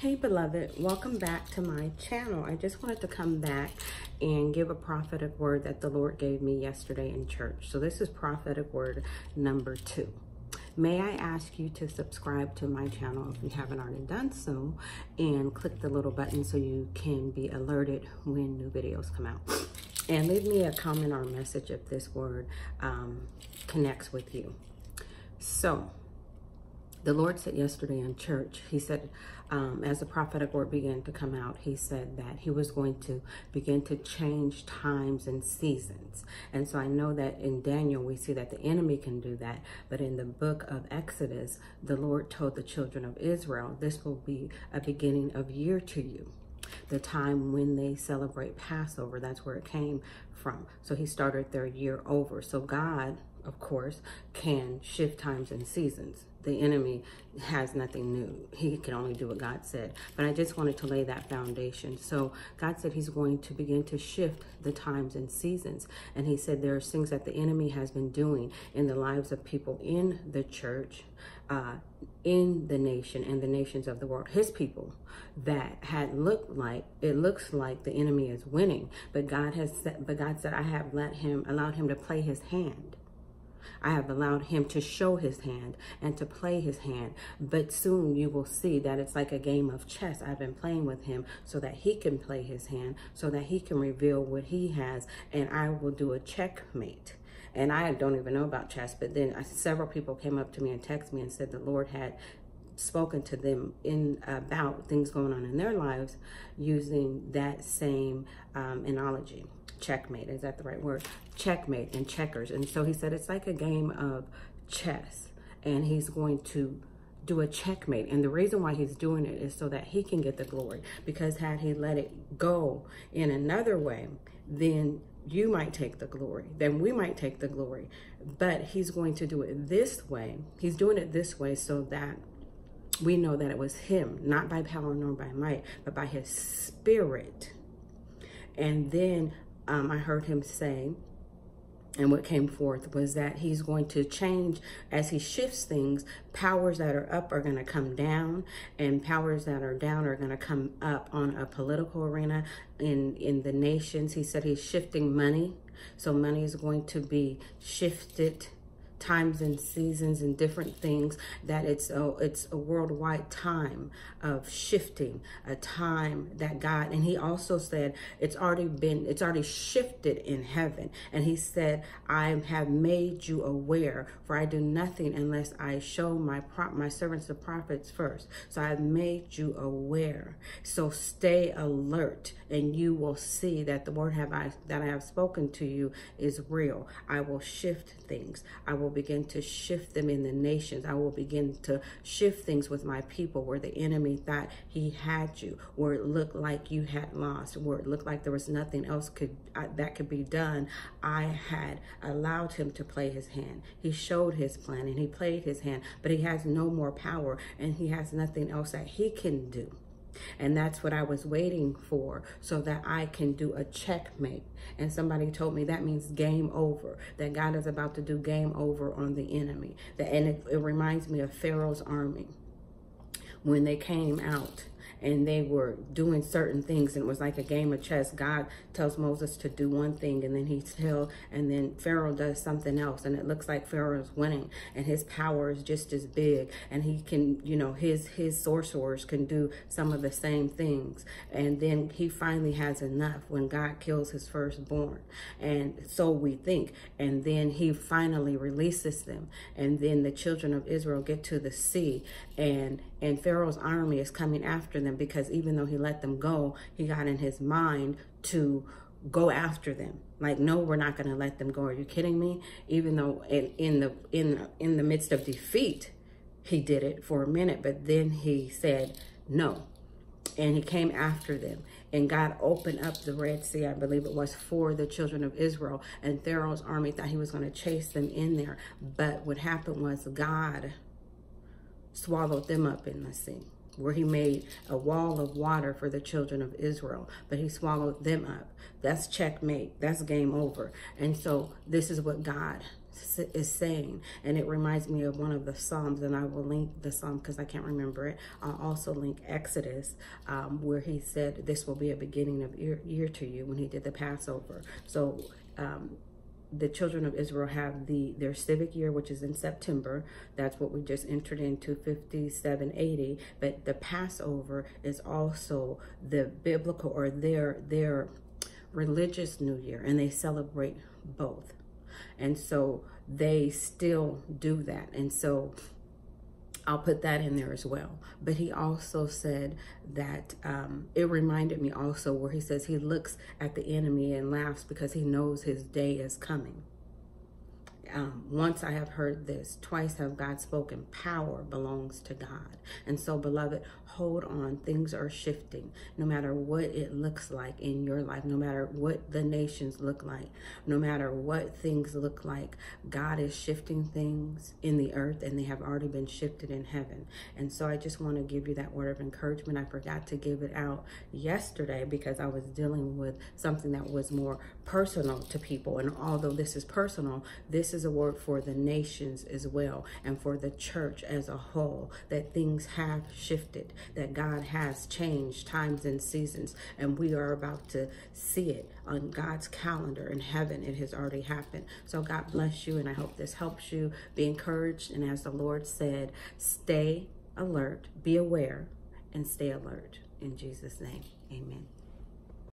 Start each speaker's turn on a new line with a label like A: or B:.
A: Hey beloved, welcome back to my channel. I just wanted to come back and give a prophetic word that the Lord gave me yesterday in church. So this is prophetic word number two. May I ask you to subscribe to my channel if you haven't already done so and click the little button so you can be alerted when new videos come out. And leave me a comment or message if this word um, connects with you. So the Lord said yesterday in church, he said, um, as the prophetic word began to come out, he said that he was going to begin to change times and seasons. And so I know that in Daniel, we see that the enemy can do that. But in the book of Exodus, the Lord told the children of Israel, this will be a beginning of year to you the time when they celebrate Passover. That's where it came from. So he started their year over. So God, of course, can shift times and seasons the enemy has nothing new. He can only do what God said. But I just wanted to lay that foundation. So God said he's going to begin to shift the times and seasons. And he said there's things that the enemy has been doing in the lives of people in the church, uh, in the nation and the nations of the world, his people that had looked like, it looks like the enemy is winning. But God has said, but God said, I have let him, allowed him to play his hand I have allowed him to show his hand and to play his hand. But soon you will see that it's like a game of chess. I've been playing with him so that he can play his hand, so that he can reveal what he has, and I will do a checkmate. And I don't even know about chess, but then several people came up to me and texted me and said the Lord had spoken to them in about things going on in their lives using that same um, analogy checkmate. Is that the right word? Checkmate and checkers. And so he said it's like a game of chess and he's going to do a checkmate. And the reason why he's doing it is so that he can get the glory. Because had he let it go in another way, then you might take the glory. Then we might take the glory. But he's going to do it this way. He's doing it this way so that we know that it was him, not by power nor by might, but by his spirit. And then um, I heard him say, and what came forth was that he's going to change as he shifts things. Powers that are up are going to come down, and powers that are down are going to come up on a political arena in in the nations. He said he's shifting money, so money is going to be shifted times and seasons and different things that it's a, it's a worldwide time of shifting a time that God and he also said it's already been it's already shifted in heaven. And he said I have made you aware for I do nothing unless I show my prop my servants the prophets first. So I've made you aware. So stay alert and you will see that the word have I that I have spoken to you is real. I will shift things. I will will begin to shift them in the nations. I will begin to shift things with my people where the enemy thought he had you, where it looked like you had lost, where it looked like there was nothing else could uh, that could be done. I had allowed him to play his hand. He showed his plan and he played his hand, but he has no more power and he has nothing else that he can do. And that's what I was waiting for so that I can do a checkmate. And somebody told me that means game over, that God is about to do game over on the enemy. And it, it reminds me of Pharaoh's army when they came out and they were doing certain things and it was like a game of chess. God tells Moses to do one thing and then he tell and then Pharaoh does something else and it looks like pharaoh is winning and his power is just as big and he can, you know, his his sorcerers can do some of the same things. And then he finally has enough when God kills his firstborn. And so we think. And then he finally releases them. And then the children of Israel get to the sea and and Pharaoh's army is coming after because even though he let them go, he got in his mind to go after them. Like, no, we're not going to let them go. Are you kidding me? Even though in, in the in in the midst of defeat, he did it for a minute, but then he said no, and he came after them. And God opened up the Red Sea, I believe it was, for the children of Israel. And Pharaoh's army thought he was going to chase them in there. But what happened was God swallowed them up in the sea where he made a wall of water for the children of Israel, but he swallowed them up. That's checkmate. That's game over. And so this is what God is saying and it reminds me of one of the psalms and i will link the psalm because i can't remember it i'll also link exodus um, where he said this will be a beginning of year, year to you when he did the passover so um, the children of Israel have the their civic year, which is in September. That's what we just entered into 5780. But the Passover is also the biblical or their their religious new year, and they celebrate both. And so they still do that. And so I'll put that in there as well. But he also said that um, it reminded me also where he says he looks at the enemy and laughs because he knows his day is coming um, once I have heard this, twice have God spoken, power belongs to God. And so, beloved, hold on. Things are shifting. No matter what it looks like in your life, no matter what the nations look like, no matter what things look like, God is shifting things in the earth and they have already been shifted in heaven. And so, I just want to give you that word of encouragement. I forgot to give it out yesterday because I was dealing with something that was more personal to people. And although this is personal, this is a word for the nations as well and for the church as a whole that things have shifted, that God has changed times and seasons, and we are about to see it on God's calendar in heaven. It has already happened. So God bless you, and I hope this helps you. Be encouraged, and as the Lord said, stay alert, be aware, and stay alert. In Jesus' name, amen.